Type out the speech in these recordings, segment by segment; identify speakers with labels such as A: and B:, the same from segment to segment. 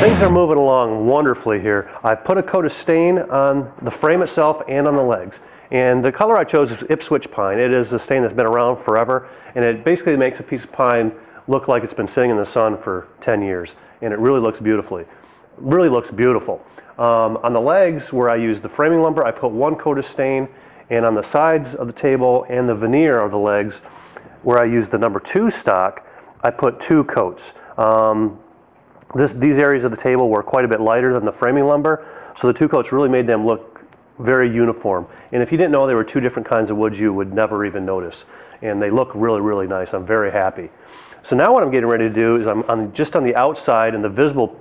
A: Things are moving along wonderfully here. I put a coat of stain on the frame itself and on the legs. And the color I chose is Ipswich pine. It is a stain that's been around forever, and it basically makes a piece of pine look like it's been sitting in the sun for 10 years. And it really looks beautifully. Really looks beautiful. Um, on the legs, where I use the framing lumber, I put one coat of stain, and on the sides of the table and the veneer of the legs, where I use the number two stock, I put two coats. Um, this, these areas of the table were quite a bit lighter than the framing lumber, so the two coats really made them look very uniform. And if you didn't know they were two different kinds of woods, you would never even notice. And they look really, really nice. I'm very happy. So now what I'm getting ready to do is I'm on, just on the outside and the visible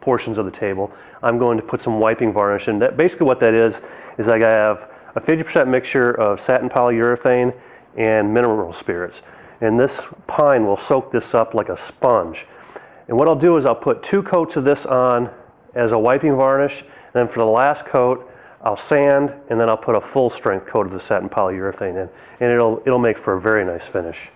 A: portions of the table, I'm going to put some wiping varnish. And that, basically what that is, is I have a 50% mixture of satin polyurethane and mineral spirits. And this pine will soak this up like a sponge. And what I'll do is I'll put two coats of this on as a wiping varnish. And then for the last coat, I'll sand and then I'll put a full strength coat of the satin polyurethane in. And it'll, it'll make for a very nice finish.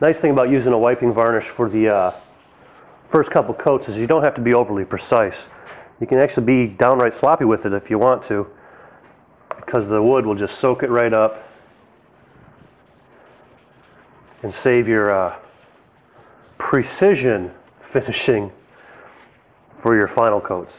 A: Nice thing about using a wiping varnish for the uh, first couple coats is you don't have to be overly precise. You can actually be downright sloppy with it if you want to because the wood will just soak it right up and save your uh, precision finishing for your final coats.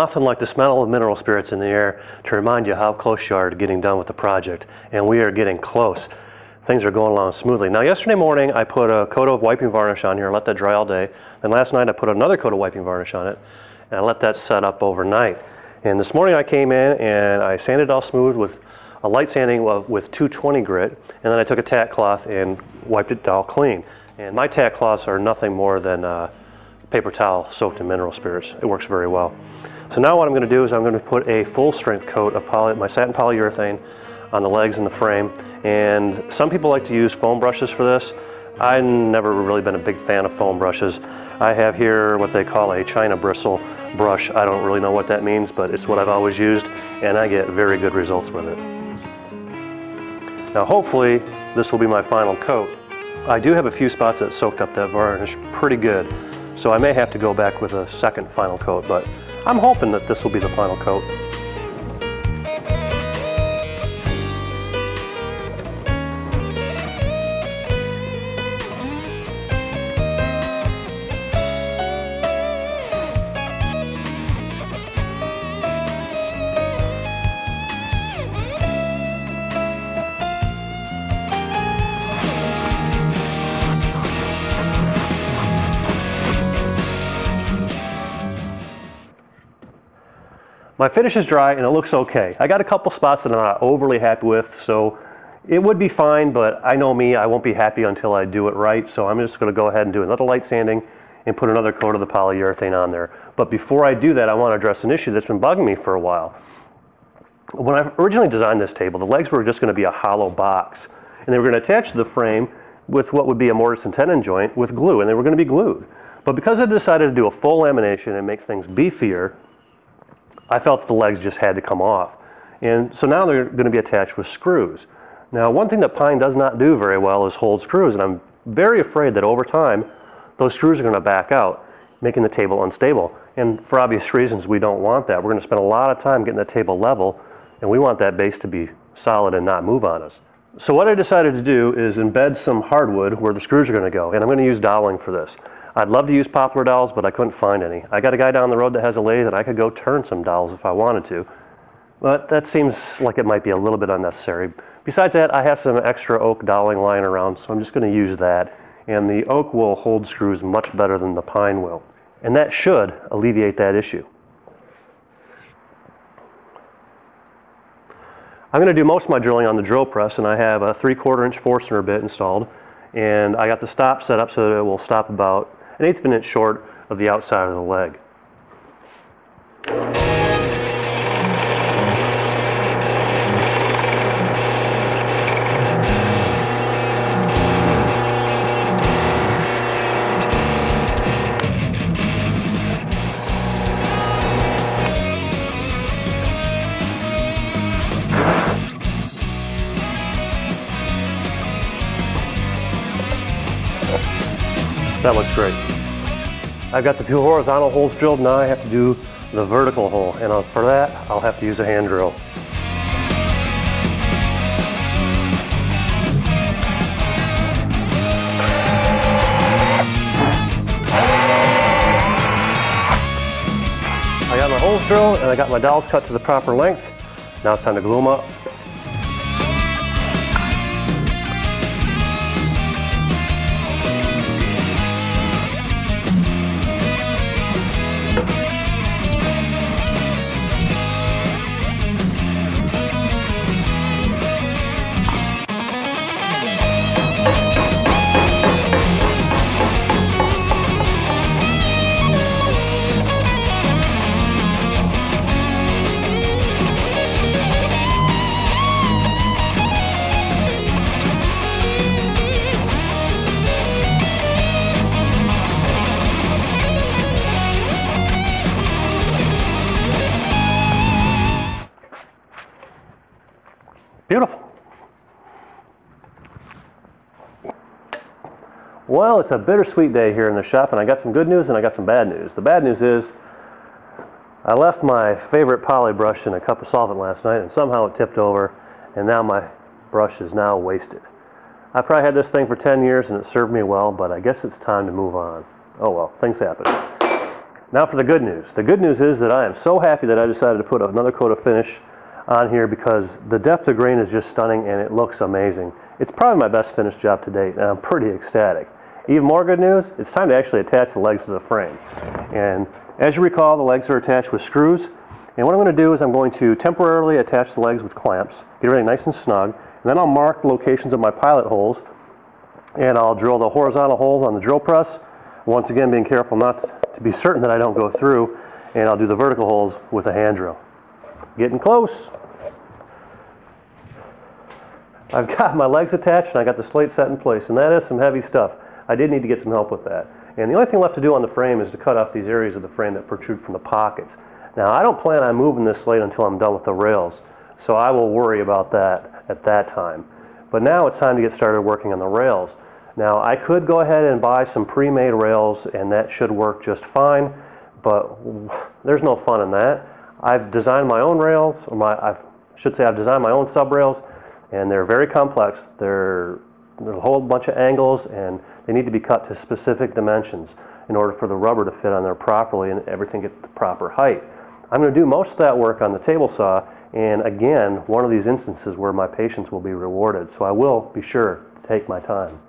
A: Nothing like the smell of mineral spirits in the air to remind you how close you are to getting done with the project. And we are getting close. Things are going along smoothly. Now yesterday morning I put a coat of wiping varnish on here, and let that dry all day. Then last night I put another coat of wiping varnish on it and I let that set up overnight. And this morning I came in and I sanded it all smooth with a light sanding with 220 grit and then I took a tack cloth and wiped it all clean. And my tack cloths are nothing more than uh, paper towel soaked in mineral spirits. It works very well. So now what I'm going to do is I'm going to put a full strength coat of poly, my satin polyurethane on the legs and the frame. And some people like to use foam brushes for this. I've never really been a big fan of foam brushes. I have here what they call a China bristle brush. I don't really know what that means, but it's what I've always used, and I get very good results with it. Now hopefully this will be my final coat. I do have a few spots that soaked up that varnish pretty good, so I may have to go back with a second final coat, but I'm hoping that this will be the final coat. My finish is dry and it looks okay. I got a couple spots that I'm not overly happy with, so it would be fine, but I know me, I won't be happy until I do it right, so I'm just gonna go ahead and do another light sanding and put another coat of the polyurethane on there. But before I do that, I wanna address an issue that's been bugging me for a while. When I originally designed this table, the legs were just going to be a hollow box, and they were going to attach to the frame with what would be a mortise and tenon joint with glue, and they were going to be glued. But because I decided to do a full lamination and make things beefier, I felt the legs just had to come off. And so now they're going to be attached with screws. Now, one thing that pine does not do very well is hold screws, and I'm very afraid that over time, those screws are going to back out, making the table unstable. And for obvious reasons, we don't want that. We're going to spend a lot of time getting the table level, and we want that base to be solid and not move on us. So what I decided to do is embed some hardwood where the screws are going to go, and I'm going to use doweling for this. I'd love to use poplar dowels, but I couldn't find any. I got a guy down the road that has a lathe, and I could go turn some dowels if I wanted to. But that seems like it might be a little bit unnecessary. Besides that, I have some extra oak doweling lying around, so I'm just going to use that. And the oak will hold screws much better than the pine will. And that should alleviate that issue. I'm going to do most of my drilling on the drill press, and I have a 3 quarter inch Forstner bit installed. And I got the stop set up so that it will stop about an eighth of an inch short of the outside of the leg. That looks great. I've got the two horizontal holes drilled, now I have to do the vertical hole, and for that, I'll have to use a hand drill. I got my holes drilled and I got my dowels cut to the proper length. Now it's time to glue them up. Beautiful. Well, it's a bittersweet day here in the shop, and I got some good news and I got some bad news. The bad news is I left my favorite poly brush in a cup of solvent last night, and somehow it tipped over, and now my brush is now wasted. I probably had this thing for 10 years, and it served me well, but I guess it's time to move on. Oh well, things happen. Now for the good news. The good news is that I am so happy that I decided to put another coat of finish on here because the depth of grain is just stunning and it looks amazing. It's probably my best finished job to date and I'm pretty ecstatic. Even more good news, it's time to actually attach the legs to the frame. And as you recall, the legs are attached with screws. And what I'm going to do is I'm going to temporarily attach the legs with clamps, get everything nice and snug, and then I'll mark the locations of my pilot holes and I'll drill the horizontal holes on the drill press. Once again, being careful not to be certain that I don't go through, and I'll do the vertical holes with a hand drill. Getting close. I've got my legs attached and I got the slate set in place and that is some heavy stuff. I did need to get some help with that. And the only thing left to do on the frame is to cut off these areas of the frame that protrude from the pockets. Now I don't plan on moving this slate until I'm done with the rails, so I will worry about that at that time. But now it's time to get started working on the rails. Now I could go ahead and buy some pre-made rails and that should work just fine, but there's no fun in that. I've designed my own rails, or my, I should say I've designed my own subrails, and they're very complex. They're, there's a whole bunch of angles, and they need to be cut to specific dimensions in order for the rubber to fit on there properly and everything get the proper height. I'm going to do most of that work on the table saw, and again, one of these instances where my patience will be rewarded, so I will be sure to take my time.